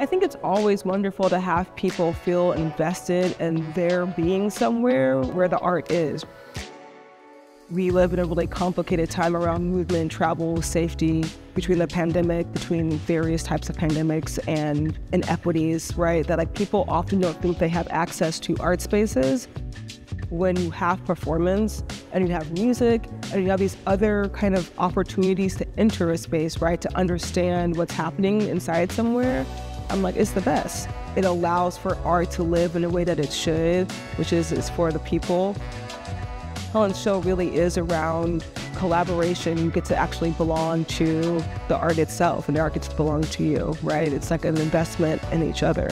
I think it's always wonderful to have people feel invested in their being somewhere where the art is. We live in a really complicated time around movement, travel, safety, between the pandemic, between various types of pandemics and inequities, right? That like people often don't think they have access to art spaces when you have performance and you have music and you have these other kind of opportunities to enter a space, right? To understand what's happening inside somewhere. I'm like, it's the best. It allows for art to live in a way that it should, which is, is for the people. Helen's show really is around collaboration. You get to actually belong to the art itself, and the art gets to belong to you, right? It's like an investment in each other.